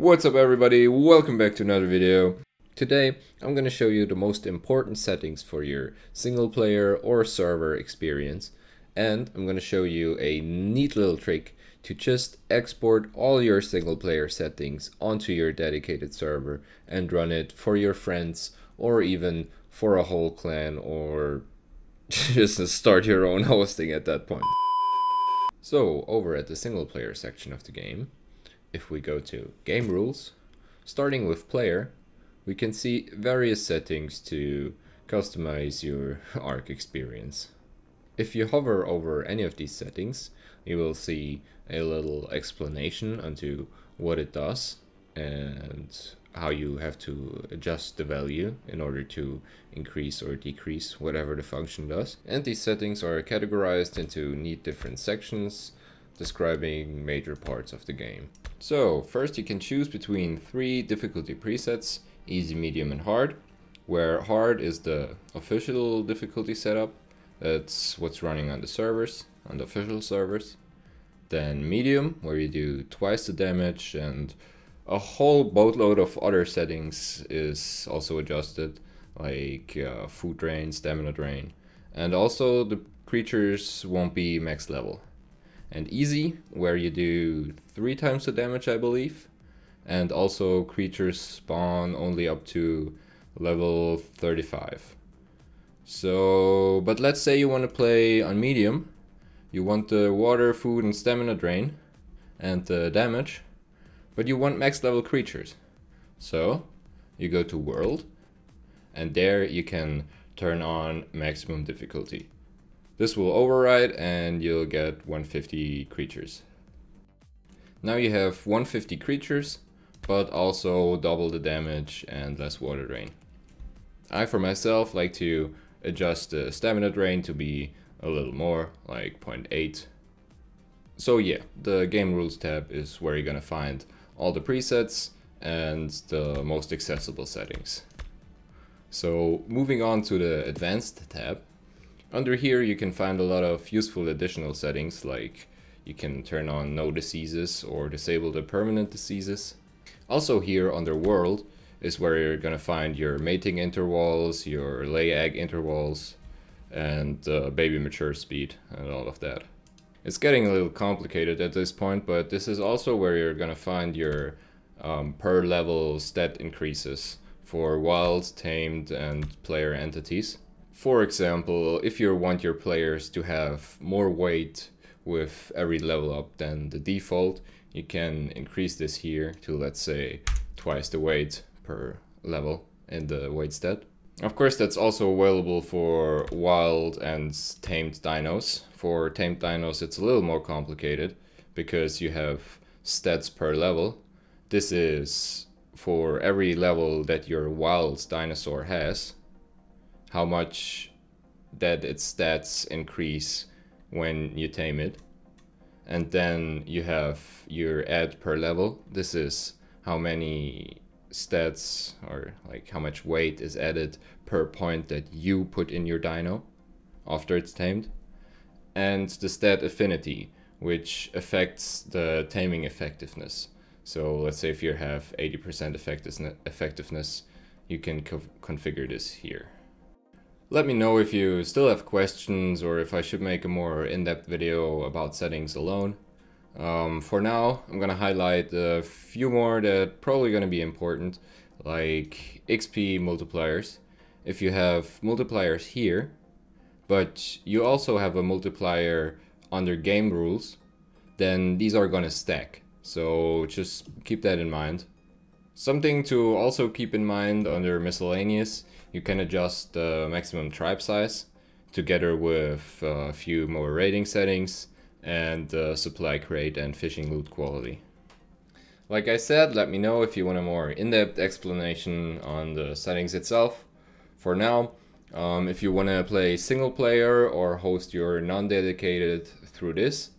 What's up everybody, welcome back to another video. Today I'm going to show you the most important settings for your single player or server experience and I'm going to show you a neat little trick to just export all your single player settings onto your dedicated server and run it for your friends or even for a whole clan or just start your own hosting at that point. So over at the single player section of the game, if we go to game rules, starting with player, we can see various settings to customize your ARK experience. If you hover over any of these settings, you will see a little explanation onto what it does and how you have to adjust the value in order to increase or decrease whatever the function does. And these settings are categorized into neat different sections describing major parts of the game. So first you can choose between three difficulty presets, easy, medium and hard, where hard is the official difficulty setup, that's what's running on the servers, on the official servers. Then medium, where you do twice the damage and a whole boatload of other settings is also adjusted, like uh, food drain, stamina drain. And also the creatures won't be max level and easy, where you do three times the damage, I believe. And also creatures spawn only up to level 35. So, but let's say you want to play on medium. You want the water, food and stamina drain and the damage. But you want max level creatures. So, you go to world and there you can turn on maximum difficulty. This will override and you'll get 150 creatures. Now you have 150 creatures, but also double the damage and less water drain. I for myself like to adjust the stamina drain to be a little more, like 0.8. So yeah, the game rules tab is where you're gonna find all the presets and the most accessible settings. So moving on to the advanced tab, under here you can find a lot of useful additional settings like you can turn on no diseases or disable the permanent diseases. Also here under world is where you're gonna find your mating intervals, your lay egg intervals, and uh, baby mature speed and all of that. It's getting a little complicated at this point, but this is also where you're gonna find your um, per level stat increases for wild, tamed, and player entities. For example, if you want your players to have more weight with every level up than the default, you can increase this here to let's say twice the weight per level in the weight stat. Of course that's also available for wild and tamed dinos. For tamed dinos it's a little more complicated because you have stats per level. This is for every level that your wild dinosaur has how much that its stats increase when you tame it. And then you have your add per level. This is how many stats or like how much weight is added per point that you put in your dino after it's tamed. And the stat affinity, which affects the taming effectiveness. So let's say if you have 80% effectiveness, you can co configure this here. Let me know if you still have questions or if I should make a more in-depth video about settings alone. Um, for now, I'm gonna highlight a few more that probably gonna be important, like XP multipliers. If you have multipliers here, but you also have a multiplier under game rules, then these are gonna stack. So just keep that in mind. Something to also keep in mind under miscellaneous you can adjust the maximum tribe size together with a few more rating settings and supply crate and fishing loot quality. Like I said, let me know if you want a more in-depth explanation on the settings itself. For now, um, if you want to play single player or host your non-dedicated through this,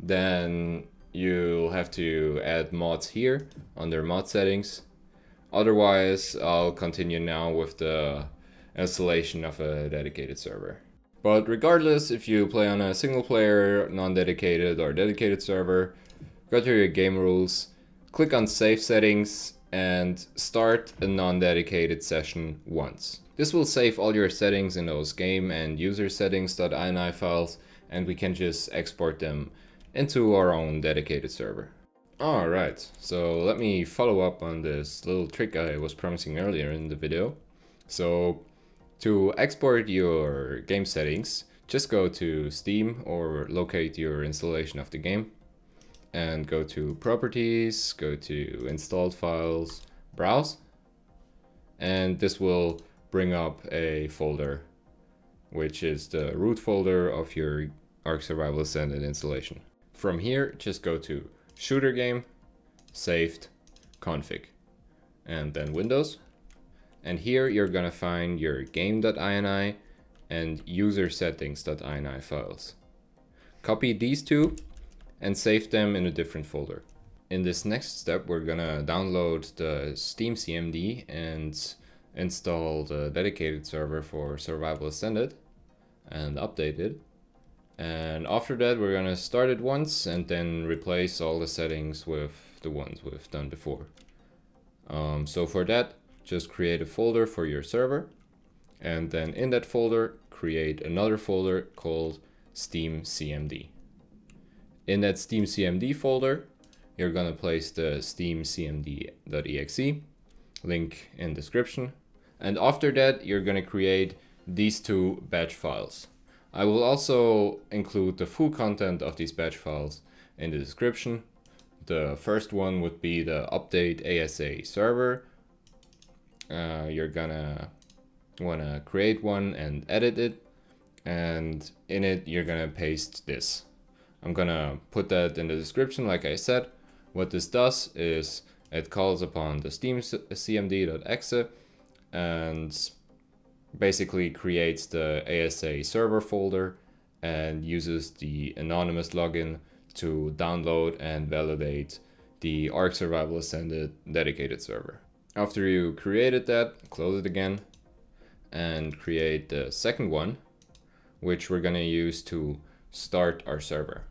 then you'll have to add mods here under mod settings Otherwise, I'll continue now with the installation of a dedicated server. But regardless, if you play on a single player, non-dedicated or dedicated server, go to your game rules, click on Save Settings and start a non-dedicated session once. This will save all your settings in those game and user settings.ini files and we can just export them into our own dedicated server. Alright, so let me follow up on this little trick I was promising earlier in the video. So to export your game settings, just go to Steam or locate your installation of the game and go to properties, go to installed files, browse, and this will bring up a folder which is the root folder of your Ark Survival Ascended installation. From here, just go to shooter game, saved, config, and then Windows. And here you're gonna find your game.ini and user settings.ini files. Copy these two and save them in a different folder. In this next step, we're gonna download the Steam CMD and install the dedicated server for Survival Ascended and update it. And after that, we're gonna start it once and then replace all the settings with the ones we've done before. Um, so for that, just create a folder for your server. And then in that folder, create another folder called Steam CMD. In that Steam CMD folder, you're gonna place the steam cmd.exe, link in description. And after that, you're gonna create these two batch files. I will also include the full content of these batch files in the description. The first one would be the update ASA server. Uh, you're gonna wanna create one and edit it. And in it, you're gonna paste this. I'm gonna put that in the description like I said. What this does is it calls upon the steam cmd.exe and basically creates the ASA server folder and uses the anonymous login to download and validate the Ark Survival Ascended dedicated server. After you created that, close it again and create the second one, which we're gonna use to start our server.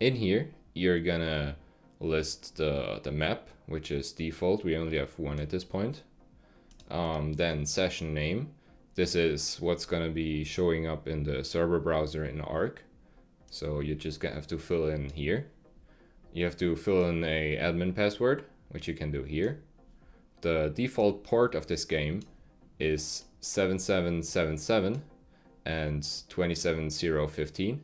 In here, you're gonna list the, the map, which is default. We only have one at this point. Um, then session name. This is what's gonna be showing up in the server browser in Ark. So you just have to fill in here. You have to fill in a admin password, which you can do here. The default port of this game is 7777 and 27015.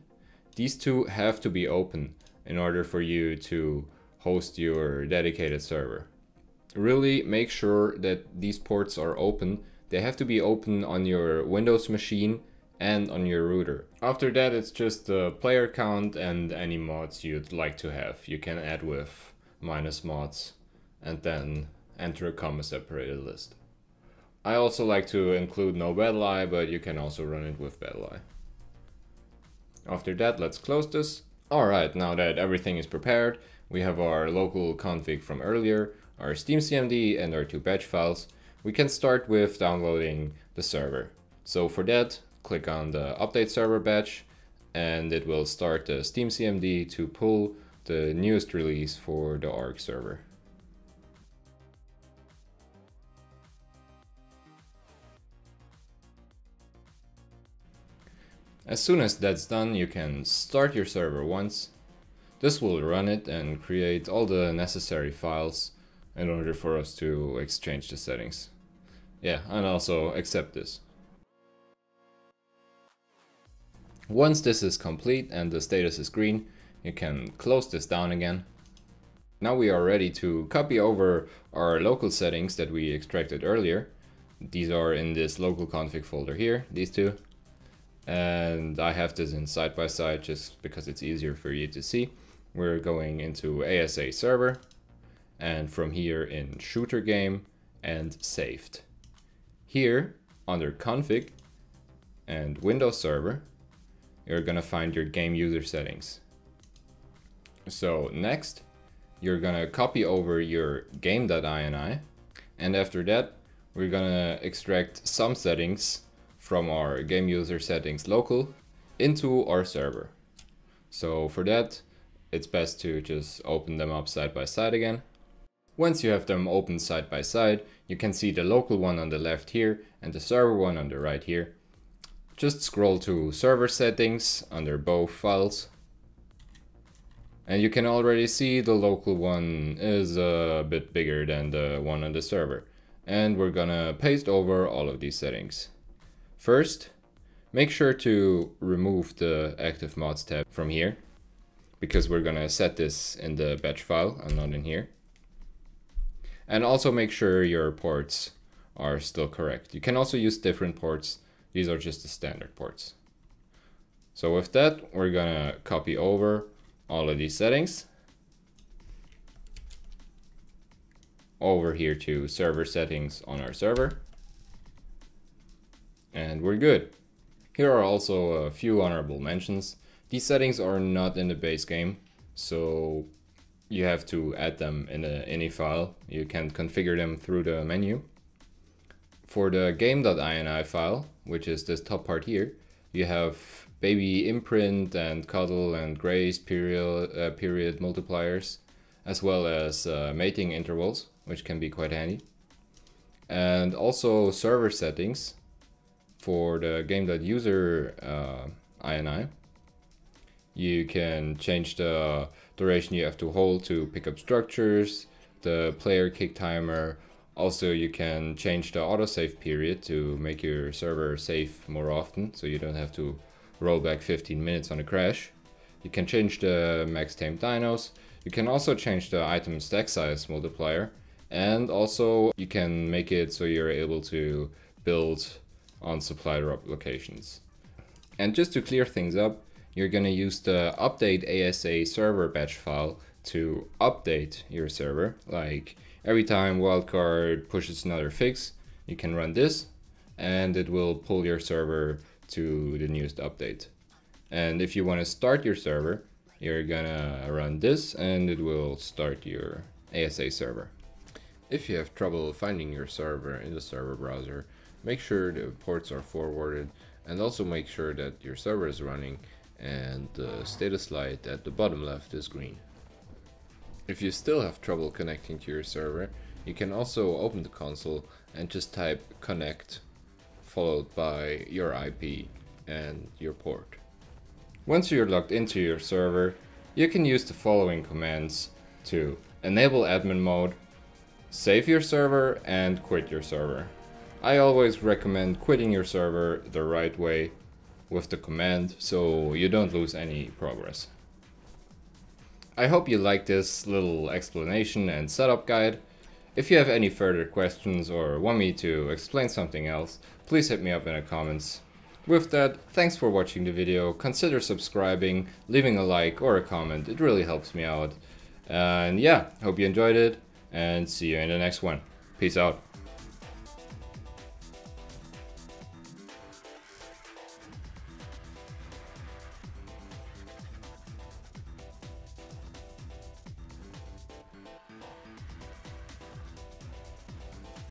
These two have to be open in order for you to host your dedicated server. Really make sure that these ports are open. They have to be open on your Windows machine and on your router. After that it's just the player count and any mods you'd like to have. You can add with minus mods and then enter a comma separated list. I also like to include no BattlEye, but you can also run it with BattlEye. After that, let's close this. Alright, now that everything is prepared, we have our local config from earlier, our Steam CMD and our two batch files. We can start with downloading the server. So for that, click on the update server batch and it will start the Steam CMD to pull the newest release for the Ark server. As soon as that's done, you can start your server once. This will run it and create all the necessary files in order for us to exchange the settings. Yeah, and also accept this. Once this is complete and the status is green, you can close this down again. Now we are ready to copy over our local settings that we extracted earlier. These are in this local config folder here, these two and I have this in side by side just because it's easier for you to see. We're going into ASA server and from here in shooter game and saved. Here under config and Windows server, you're gonna find your game user settings. So next, you're gonna copy over your game.ini and after that, we're gonna extract some settings from our game user settings local into our server. So for that, it's best to just open them up side by side again. Once you have them open side by side, you can see the local one on the left here and the server one on the right here. Just scroll to server settings under both files. And you can already see the local one is a bit bigger than the one on the server. And we're gonna paste over all of these settings. First, make sure to remove the active mods tab from here because we're gonna set this in the batch file and not in here. And also make sure your ports are still correct. You can also use different ports. These are just the standard ports. So with that, we're gonna copy over all of these settings over here to server settings on our server. And we're good. Here are also a few honorable mentions. These settings are not in the base game, so you have to add them in a, INI file. You can configure them through the menu. For the game.ini file, which is this top part here, you have baby imprint and cuddle and grace period, uh, period multipliers, as well as uh, mating intervals, which can be quite handy. And also server settings for the game.user uh, INI. You can change the duration you have to hold to pick up structures, the player kick timer. Also, you can change the autosave period to make your server safe more often, so you don't have to roll back 15 minutes on a crash. You can change the max tame dinos. You can also change the item stack size multiplier. And also you can make it so you're able to build on supply drop locations. And just to clear things up, you're going to use the update ASA server batch file to update your server. Like every time wildcard pushes another fix, you can run this and it will pull your server to the newest update. And if you want to start your server, you're gonna run this and it will start your ASA server. If you have trouble finding your server in the server browser, make sure the ports are forwarded and also make sure that your server is running and the status light at the bottom left is green. If you still have trouble connecting to your server, you can also open the console and just type connect followed by your IP and your port. Once you're logged into your server, you can use the following commands to enable admin mode, save your server and quit your server. I always recommend quitting your server the right way with the command so you don't lose any progress. I hope you like this little explanation and setup guide. If you have any further questions or want me to explain something else, please hit me up in the comments. With that, thanks for watching the video, consider subscribing, leaving a like or a comment, it really helps me out. And yeah, hope you enjoyed it, and see you in the next one. Peace out.